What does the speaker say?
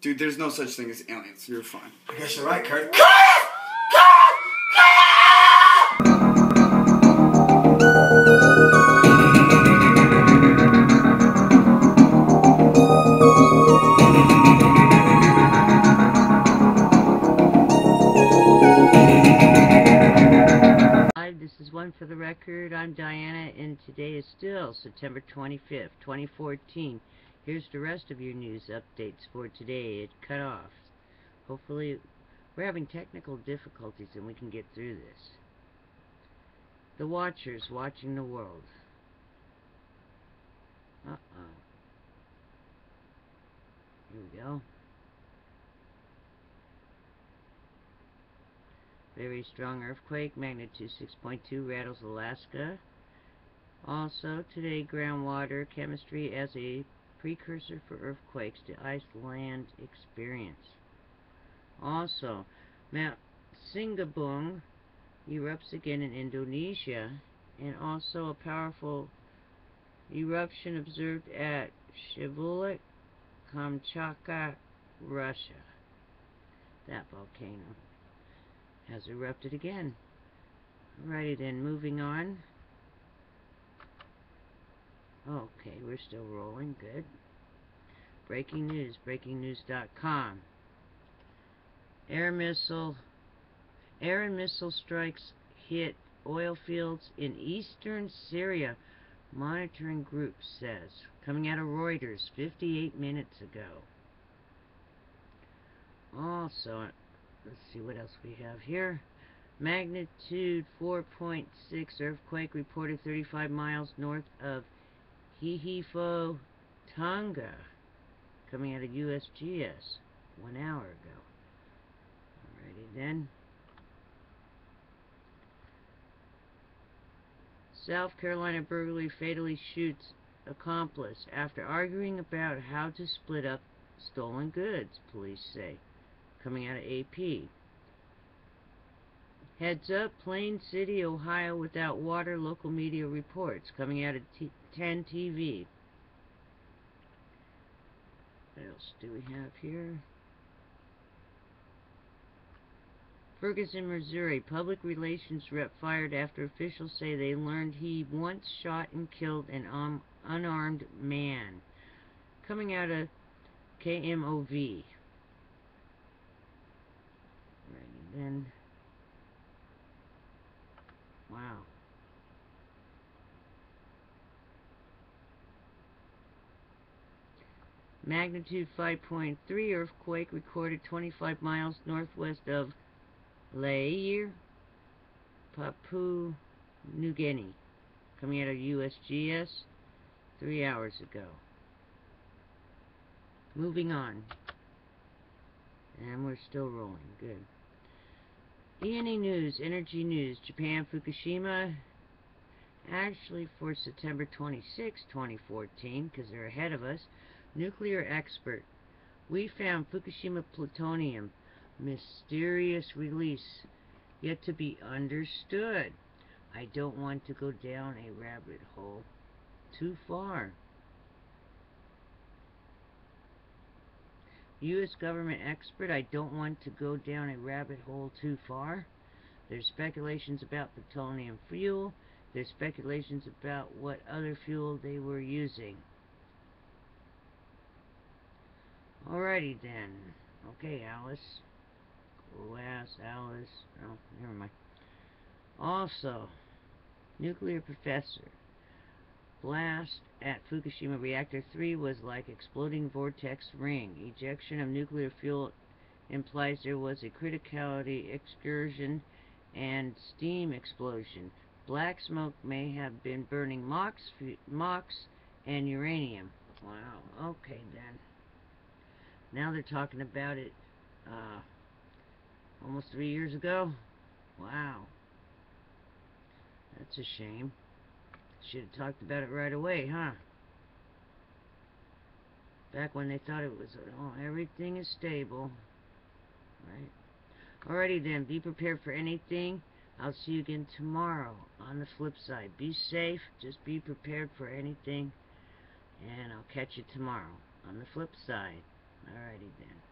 Dude, there's no such thing as aliens. You're fine. I guess you're right, Kurt. I'm Diana, and today is still September 25th, 2014. Here's the rest of your news updates for today. It cut off. Hopefully, we're having technical difficulties and we can get through this. The Watchers watching the world. Uh-oh. Here we go. Very strong earthquake, magnitude 6.2, rattles Alaska. Also, today, groundwater chemistry as a precursor for earthquakes to Iceland experience. Also, Mount Sinabung erupts again in Indonesia, and also a powerful eruption observed at Shiveluch, Kamchatka, Russia. That volcano has erupted again. Alrighty then, moving on. Okay, we're still rolling. Good. Breaking news, breakingnews.com. Air missile, air and missile strikes hit oil fields in eastern Syria. Monitoring group says. Coming out of Reuters 58 minutes ago. Also, let's see what else we have here. Magnitude 4.6 earthquake reported 35 miles north of Hihifo, Tonga, coming out of USGS one hour ago. Alrighty then. South Carolina burglary fatally shoots accomplice after arguing about how to split up stolen goods, police say coming out of AP. Heads up, Plain City, Ohio without water, local media reports, coming out of T 10 TV. What else do we have here? Ferguson, Missouri, public relations rep fired after officials say they learned he once shot and killed an unarmed man. Coming out of KMOV. Wow. Magnitude 5.3 earthquake recorded 25 miles northwest of Lae, Papua New Guinea coming out of USGS three hours ago. Moving on. And we're still rolling. Good ENE News, Energy News, Japan, Fukushima, actually for September 26, 2014, because they're ahead of us, nuclear expert. We found Fukushima plutonium, mysterious release, yet to be understood. I don't want to go down a rabbit hole too far. U.S. government expert, I don't want to go down a rabbit hole too far. There's speculations about plutonium fuel. There's speculations about what other fuel they were using. Alrighty then. Okay, Alice. Ass Alice. Oh, never mind. Also, nuclear professor. Blast at Fukushima Reactor 3 was like exploding vortex ring. Ejection of nuclear fuel implies there was a criticality excursion and steam explosion. Black smoke may have been burning MOX, MOX and uranium. Wow, okay then. Now they're talking about it uh, almost three years ago. Wow. That's a shame. Should have talked about it right away, huh? Back when they thought it was, oh, everything is stable. Right? Alrighty then, be prepared for anything. I'll see you again tomorrow on the flip side. Be safe. Just be prepared for anything. And I'll catch you tomorrow on the flip side. Alrighty then.